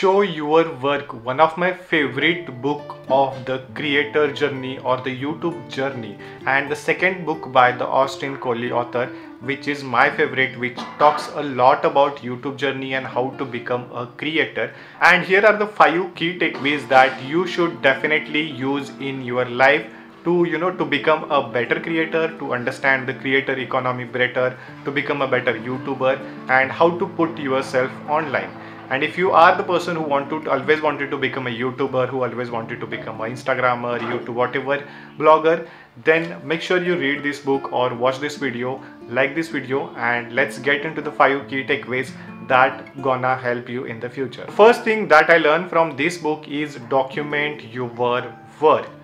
show your work one of my favorite book of the creator journey or the youtube journey. And the second book by the Austin Kleon author which is my favorite which talks a lot about youtube journey and how to become a creator. And here are the five key takeaways that you should definitely use in your life to you know to become a better creator to understand the creator economy better to become a better youtuber and how to put yourself online and if you are the person who want to always wanted to become a youtuber who always wanted to become a instagrammer youtube whatever blogger then make sure you read this book or watch this video like this video and let's get into the five key takeaways that gonna help you in the future. First thing that i learned from this book is document your work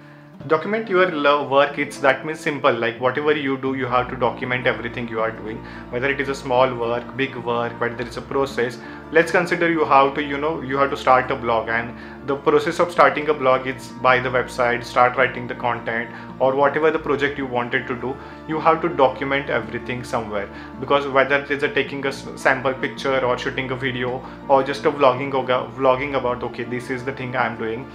document your work. It's that means simple. Like whatever you do you have to document everything you are doing. Whether it is a small work big work whether there is a process let's consider you have to you know you have to start a blog. And the process of starting a blog is buy the website start writing the content or whatever the project you wanted to do you have to document everything somewhere. Because whether it is a taking a sample picture or shooting a video or just a vlogging vlogging about okay this is the thing i'm doing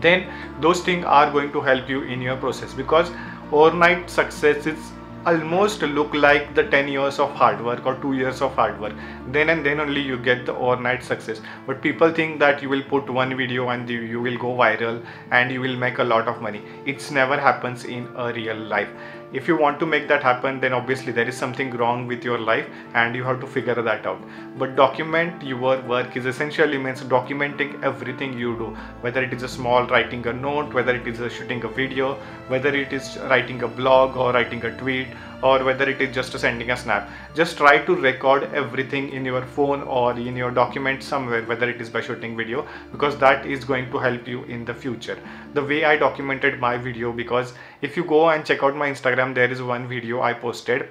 then those things are going to help you in your process because overnight success is almost look like the 10 years of hard work or 2 years of hard work. Then and then only you get the overnight success. But people think that you will put one video and you will go viral and you will make a lot of money. It's never happens in a real life if you want to make that happen then obviously there is something wrong with your life and you have to figure that out. But document your work is essentially means documenting everything you do. Whether it is a small writing a note whether it is a shooting a video whether it is writing a blog or writing a tweet or whether it is just sending a snap. Just try to record everything in your phone or in your document somewhere whether it is by shooting video because that is going to help you in the future. The way i documented my video because if you go and check out my instagram there is one video i posted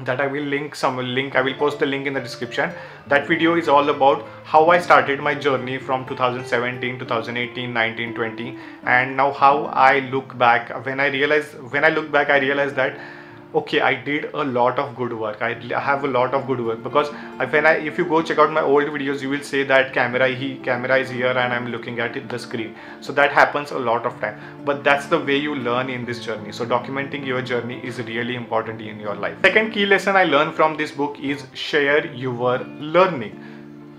that I will link some link I will post the link in the description. That video is all about how I started my journey from 2017 2018 19 20 and now how I look back. When I realize when I look back I realize that okay i did a lot of good work. I have a lot of good work because when i if you go check out my old videos you will say that camera he camera is here and i'm looking at it the screen. So that happens a lot of time. But that's the way you learn in this journey. So documenting your journey is really important in your life. Second key lesson i learned from this book is share your learning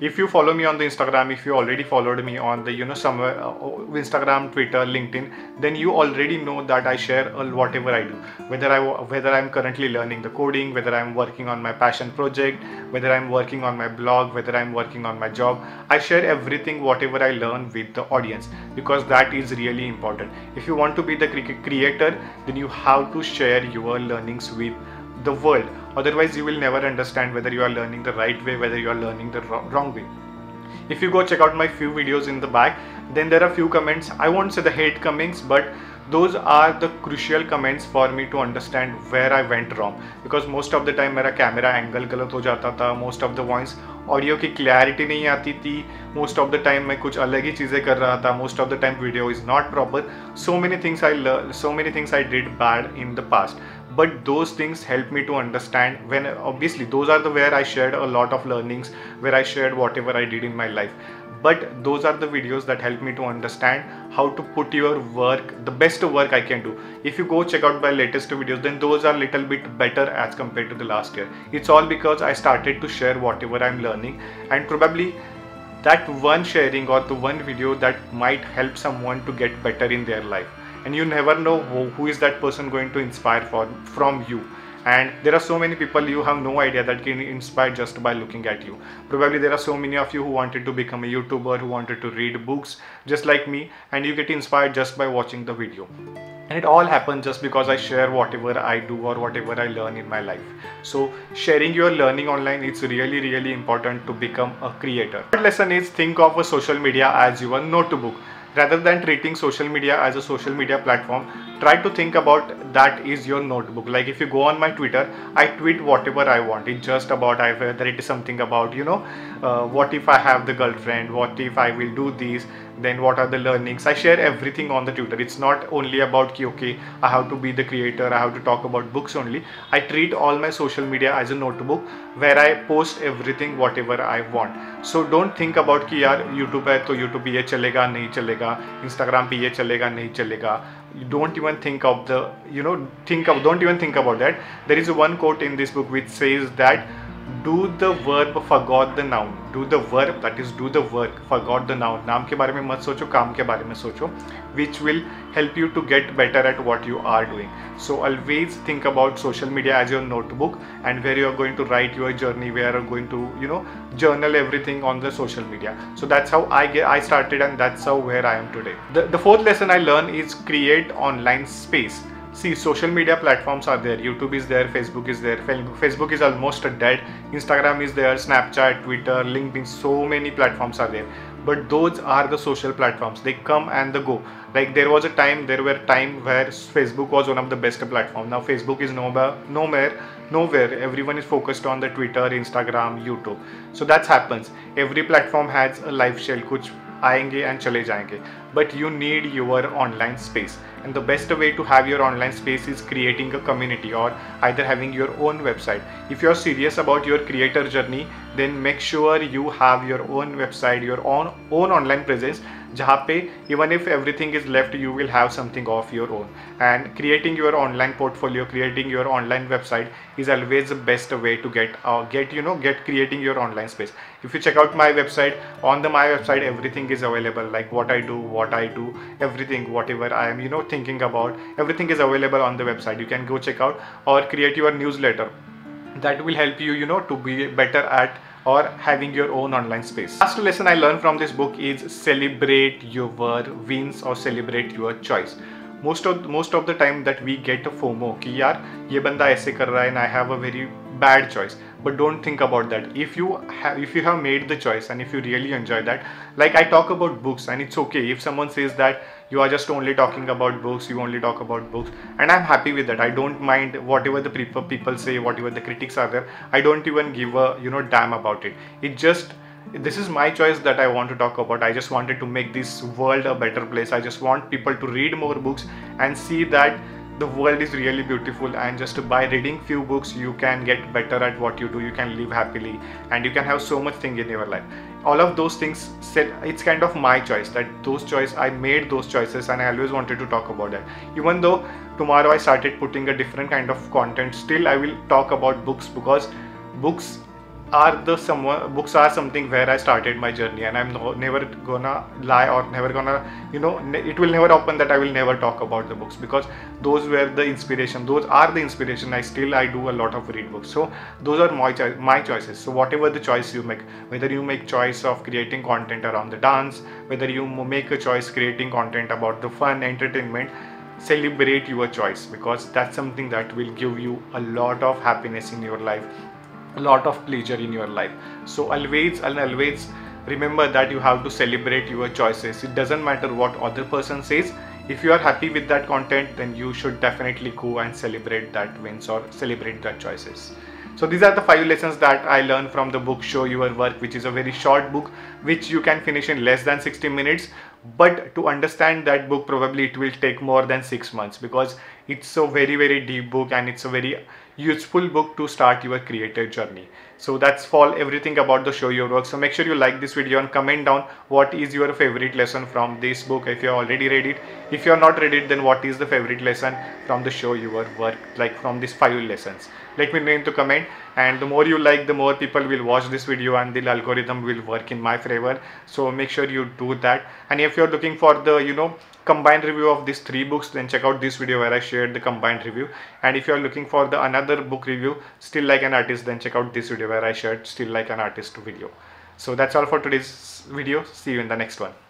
if you follow me on the instagram if you already followed me on the you know somewhere uh, instagram twitter linkedin then you already know that i share whatever i do. Whether i whether i'm currently learning the coding whether i'm working on my passion project whether i'm working on my blog whether i'm working on my job i share everything whatever i learn with the audience because that is really important. If you want to be the creator then you have to share your learnings with the world otherwise you will never understand whether you are learning the right way whether you are learning the wrong way if you go check out my few videos in the back then there are few comments i won't say the hate comments but those are the crucial comments for me to understand where I went wrong because most of the time मेरा camera angle गलत हो जाता था most of the voice audio की clarity नहीं आती थी most of the time मैं कुछ अलग ही चीज़ें कर रहा था most of the time video is not proper so many things I so many things I did bad in the past but those things help me to understand when obviously those are the where i shared a lot of learnings where i shared whatever i did in my life. But those are the videos that help me to understand how to put your work the best work i can do. If you go check out my latest videos then those are little bit better as compared to the last year. It's all because i started to share whatever i'm learning. And probably that one sharing or the one video that might help someone to get better in their life and you never know who, is that person going to inspire for from you. And there are so many people you have no idea that can inspire just by looking at you. Probably there are so many of you who wanted to become a youtuber who wanted to read books just like me and you get inspired just by watching the video. And it all happens just because i share whatever i do or whatever i learn in my life. So sharing your learning online it's really really important to become a creator. Third lesson is think of a social media as your notebook rather than treating social media as a social media platform try to think about that is your notebook. Like if you go on my twitter i tweet whatever i want. It's just about I, whether it is something about you know uh, what if i have the girlfriend? What if i will do these then what are the learnings? I share everything on the twitter. It's not only about okay i have to be the creator i have to talk about books only. I treat all my social media as a notebook where i post everything whatever i want. So don't think about ki yaar youtube hai to youtube ye chalega nahi chalega. Instagram pe ye chalega nahi chalega you don't even think of the you know think of don't even think about that. There is one quote in this book which says that do the verb forgot the noun do the verb that is do the work forgot the noun नाम के बारे में मत सोचो काम के बारे में सोचो which will help you to get better at what you are doing so always think about social media as your notebook and where you are going to write your journey where you are going to you know journal everything on the social media so that's how I get I started and that's how where I am today the, the fourth lesson I learned is create online space see social media platforms are there. Youtube is there facebook is there. Facebook is almost dead. Instagram is there snapchat twitter linkedin so many platforms are there. But those are the social platforms. They come and they go. Like there was a time there were time where facebook was one of the best platform now facebook is nowhere nowhere nowhere. Everyone is focused on the twitter instagram youtube. So that happens. Every platform has a life shell which आएँगे and चले जाएँगे। But you need your online space and the best way to have your online space is creating a community और either having your own website if you are serious about your creator journey then make sure you have your own website your own own online presence जहाँ पे even if everything is left you will have something of your own and creating your online portfolio creating your online website is always the best way to get uh, get you know get creating your online space if you check out my website on the my website everything is available like what I do what I do everything whatever I am you know thinking about everything is available on the website you can go check out or create your newsletter that will help you you know to be better at or having your own online space. Last lesson I learned from this book is celebrate your wins or celebrate your choice. Most of most of the time that we get a FOMO कि यार ये बंदा ऐसे कर रहा है and I have a very bad choice. But don't think about that. If you have if you have made the choice and if you really enjoy that like i talk about books and it's okay. If someone says that you are just only talking about books you only talk about books and i'm happy with that. I don't mind whatever the people say whatever the critics are there. I don't even give a you know damn about it. It just this is my choice that i want to talk about. I just wanted to make this world a better place. I just want people to read more books and see that the world is really beautiful and just by reading few books you can get better at what you do. You can live happily and you can have so much thing in your life. All of those things said it's kind of my choice that those choice i made those choices and i always wanted to talk about that. Even though tomorrow i started putting a different kind of content still i will talk about books because books are the some books are something where I started my journey and I'm no, never gonna lie or never gonna you know it will never happen that I will never talk about the books because those were the inspiration those are the inspiration. I still I do a lot of read books. So those are my cho- my choices. So whatever the choice you make whether you make choice of creating content around the dance whether you make a choice creating content about the fun entertainment celebrate your choice because that's something that will give you a lot of happiness in your life a lot of pleasure in your life. So always and always remember that you have to celebrate your choices. It doesn't matter what other person says. If you are happy with that content then you should definitely go and celebrate that wins or celebrate that choices. So these are the five lessons that I learned from the book Show Your Work, which is a very short book, which you can finish in less than 60 minutes. But to understand that book, probably it will take more than six months because it's a very, very deep book and it's a very useful book to start your creative journey. So that's all everything about the Show Your Work. So make sure you like this video and comment down what is your favorite lesson from this book. If you already read it. If you are not read it, then what is the favorite lesson from the Show Your Work, like from these five lessons? Let me know in the comment. And the more you like the more people will watch this video and the algorithm will work in my favor. So make sure you do that. And if you're looking for the you know combined review of these three books then check out this video where i shared the combined review. And if you're looking for the another book review Steal Like an Artist then check out this video where i shared Steal Like an Artist video. So that's all for today's video. See you in the next one